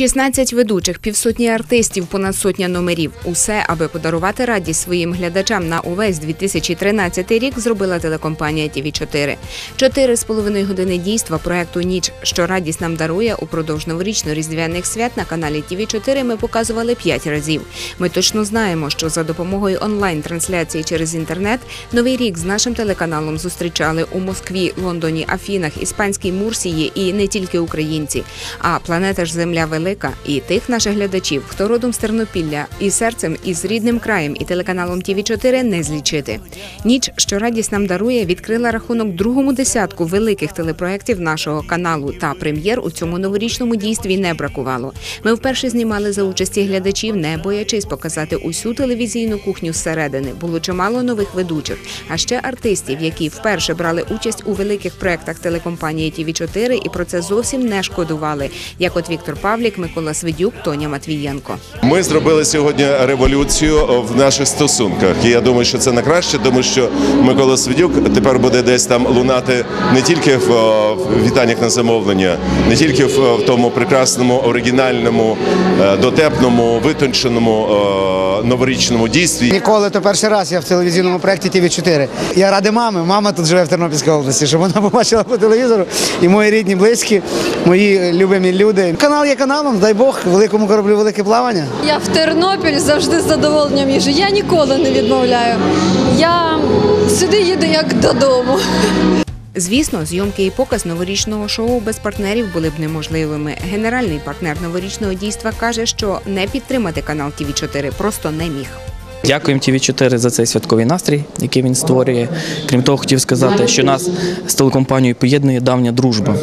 16 ведучих, півсотні артистів, понад сотня номерів. Усе, аби подарувати радість своїм глядачам на увесь 2013 рік, зробила телекомпанія tv 4 Чотири з половиною години дійства проекту Ніч, що радість нам дарує упродовж новорічно-різдвяних свят на каналі tv 4 Ми показували п'ять разів. Ми точно знаємо, що за допомогою онлайн-трансляції через інтернет новий рік з нашим телеканалом зустрічали у Москві, Лондоні, Афінах, Іспанській Мурсії і не тільки українці. А планета ж Земля велика, і тих наших глядачів, хто родом з Тернопілля, і серцем, і з рідним краєм, і телеканалом tv 4 не злічити. Ніч, що радість нам дарує, відкрила рахунок другому десятку великих телепроєктів нашого каналу. Та прем'єр у цьому новорічному дійстві не бракувало. Ми вперше знімали за участі глядачів, не боячись показати усю телевізійну кухню зсередини. Було чимало нових ведучих, а ще артистів, які вперше брали участь у великих проєктах телекомпанії tv 4 і про це зовсім не шкодували. Як от Віктор Павлік, Микола Свидюк, Тоня Матвієнко. Ми зробили сьогодні революцію в наших стосунках. І я думаю, що це на краще, тому що Микола Свидюк тепер буде десь там лунати не тільки в, вітаннях на замовлення, не тільки в, тому прекрасному, оригінальному, е, дотепному, витонченому о, новорічному дійстві. Ніколи то перший раз я в телевізійному проєкті tv 4 Я радий мами. Мама тут живе в Тернопільській області, щоб вона побачила по телевізору. І мої рідні, близькі, мої любимі люди. Канал є каналом, дай Бог, великому кораблю велике плавання. Я в Тернопіль завжди з задоволенням їжу. Я ніколи не відмовляю. Я сюди їду як додому. Звісно, зйомки і показ новорічного шоу без партнерів були б неможливими. Генеральний партнер новорічного дійства каже, що не підтримати канал ТВ 4 просто не міг. Дякуємо ТВ 4 за цей святковий настрій, який він створює. Крім того, хотів сказати, що нас з телекомпанією поєднує давня дружба.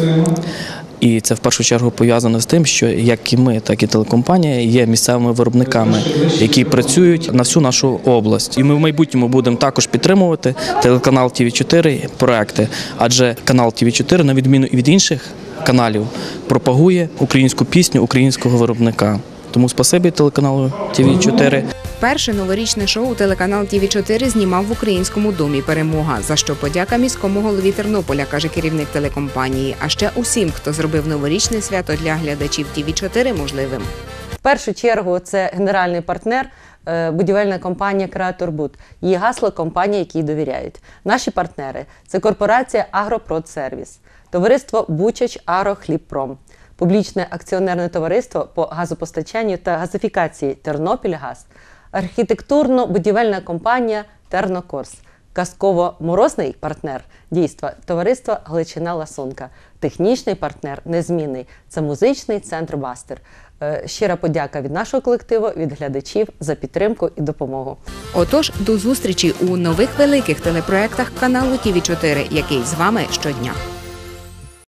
І це в першу чергу пов'язано з тим, що як і ми, так і телекомпанія є місцевими виробниками, які працюють на всю нашу область. І ми в майбутньому будемо також підтримувати телеканал tv 4 проекти, адже канал tv 4 на відміну від інших каналів, пропагує українську пісню українського виробника. Тому спасибі телеканалу tv 4 Перше новорічне шоу телеканал tv 4 знімав в українському домі Перемога. За що подяка міському голові Тернополя, каже керівник телекомпанії. А ще усім, хто зробив новорічне свято для глядачів tv 4 можливим. В першу чергу це генеральний партнер. е, Будівельна компанія Креатор Буд. Її гасло компанії, якій довіряють. Наші партнери це корпорація Агропродсервіс, товариство Бучач Агрохлібпром, публічне акціонерне товариство по газопостачанню та газифікації Тернопільгаз, архітектурно-будівельна компанія Тернокорс, казково-морозний партнер дійства товариства Гличина Ласунка, технічний партнер незмінний це музичний центр Бастер. Е, Щира подяка від нашого колективу, від глядачів за підтримку і допомогу. Отож, до зустрічі у нових великих телепроектах каналу tv 4 який з вами щодня.